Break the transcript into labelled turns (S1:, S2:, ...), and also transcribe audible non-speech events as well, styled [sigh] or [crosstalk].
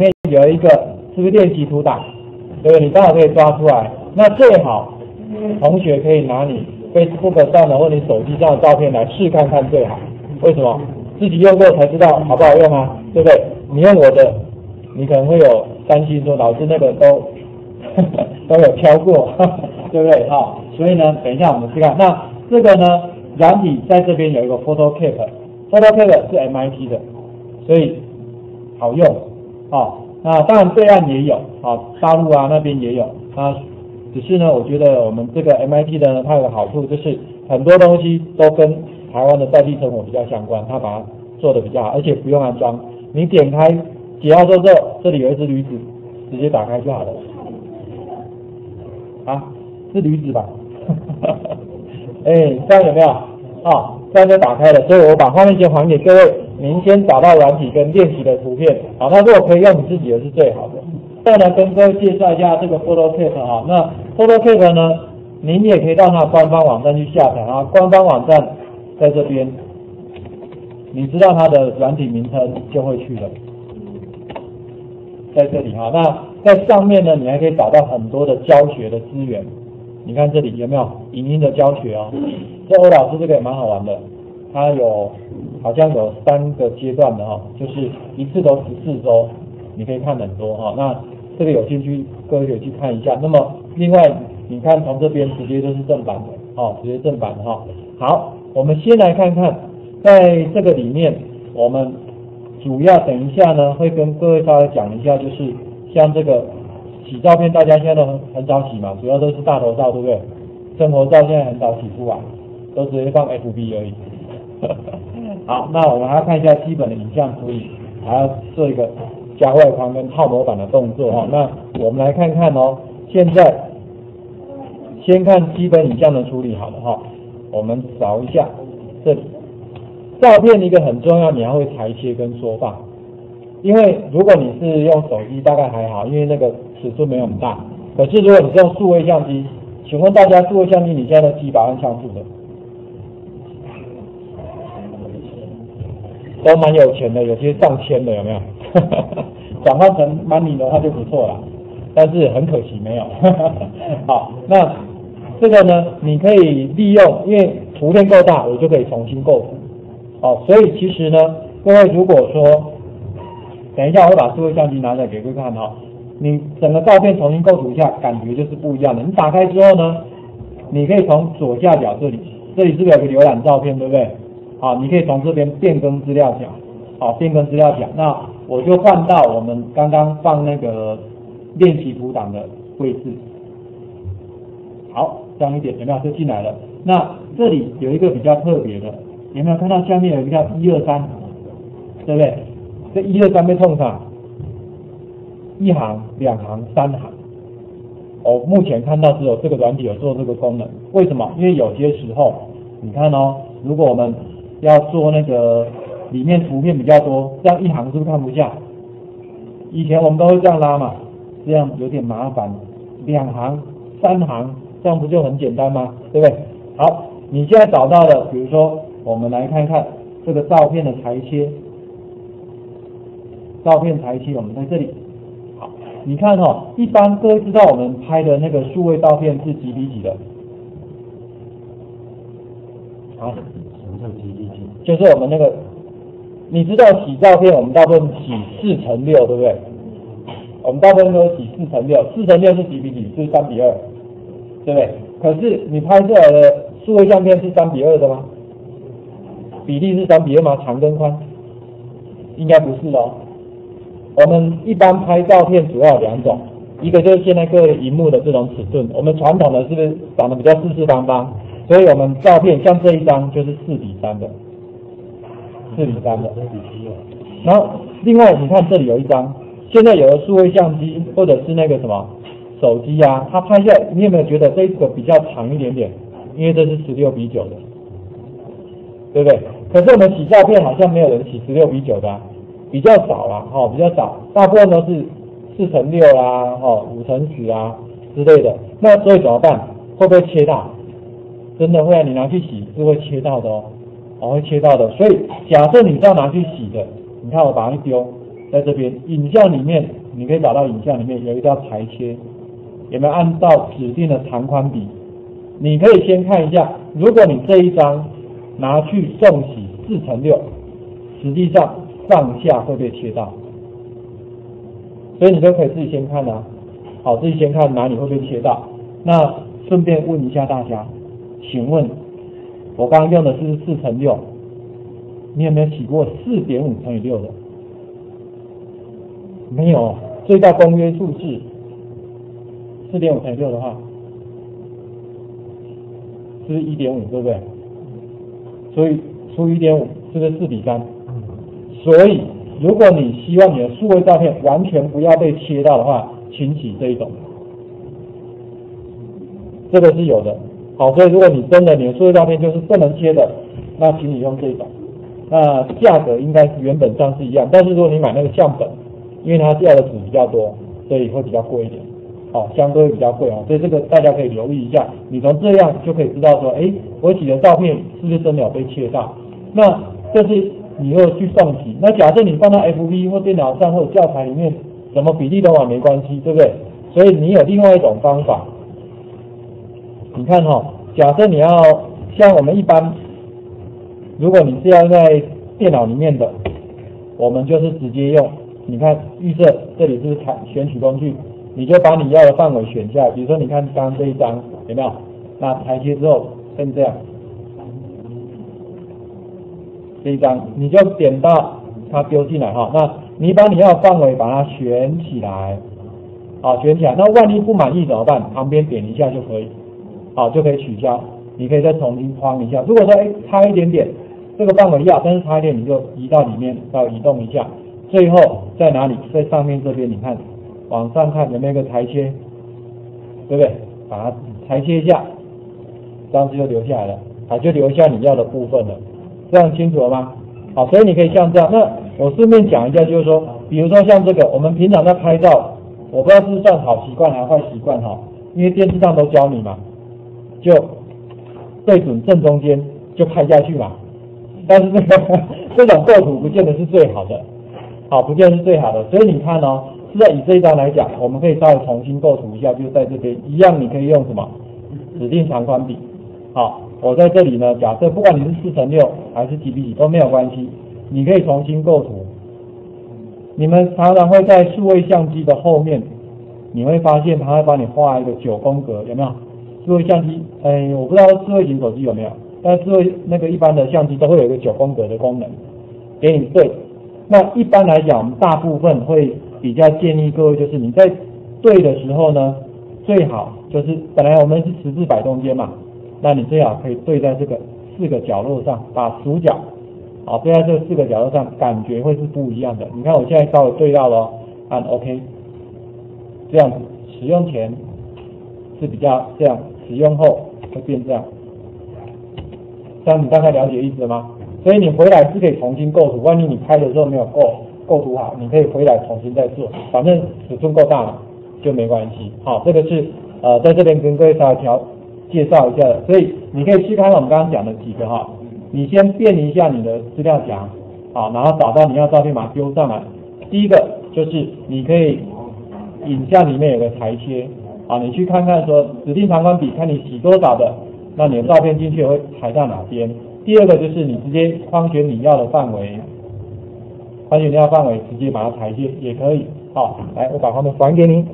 S1: 面有一个是不是练习图档？对不对？你刚好可以抓出来。那最好同学可以拿你 Facebook 上的或你手机上的照片来试看看最好。为什么？自己用过才知道好不好用啊，对不对？你用我的，你可能会有担心说老师那个都 [laughs] 都有挑过，[laughs] 对不对？哈，所以呢，等一下我们去看。那这个呢，软体在这边有一个 PhotoCap，PhotoCap 是 MIT 的，所以好用。好，那当然对岸也有，啊，大陆啊那边也有啊。只是呢，我觉得我们这个 MIT 的呢，它有个好处就是很多东西都跟台湾的在地生活比较相关，它把它做的比较好，而且不用安装。你点开解压之后，这里有一只驴子，直接打开就好了。啊，是驴子吧？[laughs] 哎，这样有没有？啊，这样就打开了。所以我把画面先还给各位，您先找到软体跟练习的图片。好，那如果可以用你自己的是最好的。再来跟各位介绍一下这个 PhotoCap 哈，那 PhotoCap 呢，您也可以到它官方网站去下载啊，官方网站在这边，你知道它的软体名称就会去了，在这里哈，那在上面呢，你还可以找到很多的教学的资源，你看这里有没有影音的教学哦？这欧老师这个也蛮好玩的，它有好像有三个阶段的哈，就是一次都十四周。你可以看很多哈，那这个有兴趣各位可以去看一下。那么另外，你看从这边直接就是正版的，哦，直接正版的哈。好，我们先来看看，在这个里面，我们主要等一下呢会跟各位稍微讲一下，就是像这个洗照片，大家现在都很很少洗嘛，主要都是大头照，对不对？生活照现在很少洗出来，都直接放 FB 而已。[laughs] 好，那我们还要看一下基本的影像处理，还要做一个。加外框跟套模板的动作哈，那我们来看看哦。现在先看基本影像的处理好了哈，我们找一下这里照片一个很重要，你要会裁切跟缩放。因为如果你是用手机，大概还好，因为那个尺寸没有很大。可是如果你是用数位相机，请问大家数位相机你现在都几百万像素的，都蛮有钱的，有些上千的有没有？[laughs] 转换成 money 的话就不错了，但是很可惜没有。[laughs] 好，那这个呢，你可以利用，因为图片够大，我就可以重新构图。好，所以其实呢，各位如果说，等一下我会把智慧相机拿来给各位看哈，你整个照片重新构图一下，感觉就是不一样的。你打开之后呢，你可以从左下角这里，这里是不是有个浏览照片，对不对？好，你可以从这边变更资料夹，好，变更资料夹，那。我就换到我们刚刚放那个练习图档的位置，好，这样一点有没有就进来了？那这里有一个比较特别的，有没有看到下面有一个叫一二三，对不对？这一二三被碰上，一行、两行、三行。我目前看到只有这个软体有做这个功能，为什么？因为有些时候，你看哦，如果我们要做那个。里面图片比较多，这样一行是不是看不下？以前我们都会这样拉嘛，这样有点麻烦。两行、三行，这样不就很简单吗？对不对？好，你现在找到了，比如说，我们来看看这个照片的裁切，照片裁切，我们在这里。好，你看哦，一般各位知道我们拍的那个数位照片是几比几的？好，就是我们那个。你知道洗照片，我们大部分洗四乘六，对不对？我们大部分都洗四乘六，四乘六是几比几？是三比二，对不对？可是你拍出来的数位相片是三比二的吗？比例是三比二吗？长跟宽？应该不是哦。我们一般拍照片主要有两种，一个就是现在各位荧幕的这种尺寸，我们传统的是不是长得比较四四方方？所以我们照片像这一张就是四比三的。四比三的，然后另外你看这里有一张，现在有的数位相机或者是那个什么手机啊，它拍下，你有没有觉得这个比较长一点点？因为这是十六比九的，对不对？可是我们洗照片好像没有人洗十六比九的，比较少啦，哈，比较少，大部分都是四乘六啦，哈，五乘十啊之类的。那所以怎么办？会不会切大？真的会啊，你拿去洗是会切到的哦。我会切到的，所以假设你是要拿去洗的，你看我把它一丢，在这边影像里面，你可以找到影像里面有一道裁切，有没有按照指定的长宽比？你可以先看一下，如果你这一张拿去送洗四乘六，实际上上下会被切到，所以你就可以自己先看啊，好，自己先看哪里会被切到。那顺便问一下大家，请问我刚刚用的是四乘六，你有没有洗过四点五乘以六的？没有，最大公约数是四点五乘以六的话，是一点五，对不对？所以除一点五，这个四比三。所以如果你希望你的数位照片完全不要被切到的话，请洗这一种，这个是有的。好，所以如果你真的你的数字照片就是不能切的，那请你用这种。那价格应该是原本上是一样，但是如果你买那个相本。因为它要的纸比较多，所以会比较贵一点，哦，相对比较贵哦，所以这个大家可以留意一下。你从这样就可以知道说，哎，我洗的照片是不是真的有被切到？那这是你又去送洗。那假设你放到 FB 或电脑上或者教材里面，什么比例都好没关系，对不对？所以你有另外一种方法。你看哈，假设你要像我们一般，如果你是要在电脑里面的，我们就是直接用。你看预设这里是采选取工具，你就把你要的范围选下。比如说，你看刚刚这一张有没有？那裁切之后跟这样，这一张你就点到它丢进来哈。那你把你要的范围把它选起来，好选起来。那万一不满意怎么办？旁边点一下就可以，好就可以取消。你可以再重新框一下。如果说哎差一点点，这个范围要，但是差一点你就移到里面，要移动一下。最后在哪里？在上面这边，你看，往上看有没有个裁切，对不对？把它裁切一下，这样子就留下来了，啊，就留下你要的部分了。这样清楚了吗？好，所以你可以像这样。那我顺便讲一下，就是说，比如说像这个，我们平常在拍照，我不知道是算好习惯还是坏习惯哈，因为电视上都教你嘛，就对准正中间就拍下去嘛。但是这个 [laughs] 这种构图不见得是最好的。好，不见得是最好的，所以你看哦，是在以这一张来讲，我们可以稍微重新构图一下，就在这边一样，你可以用什么指定长宽比。好，我在这里呢，假设不管你是四乘六还是几比几都没有关系，你可以重新构图。你们常常会在数位相机的后面，你会发现它会帮你画一个九宫格，有没有？智慧相机，哎，我不知道智慧型手机有没有，但智慧那个一般的相机都会有一个九宫格的功能，给你对。那一般来讲，我们大部分会比较建议各位，就是你在对的时候呢，最好就是本来我们是十字摆中间嘛，那你最好可以对在这个四个角落上，把主角啊对在这四个角落上，感觉会是不一样的。你看我现在稍微对到了，按 OK，这样子使用前是比较这样，使用后会变这样，这样你大概了解意思了吗？所以你回来是可以重新构图，万一你拍的时候没有构构图好，你可以回来重新再做，反正尺寸够大了，就没关系。好，这个是呃在这边跟各位稍微调介绍一下的，所以你可以去看我们刚刚讲的几个哈，你先变一下你的资料夹，好，然后找到你要照片把它丢上来。第一个就是你可以影像里面有个裁切，啊，你去看看说指定长宽比，看你洗多少的，那你的照片进去会排在哪边。第二个就是你直接框选你要的范围，框选你要范围，直接把它裁切也可以。好，来我把画面还给你。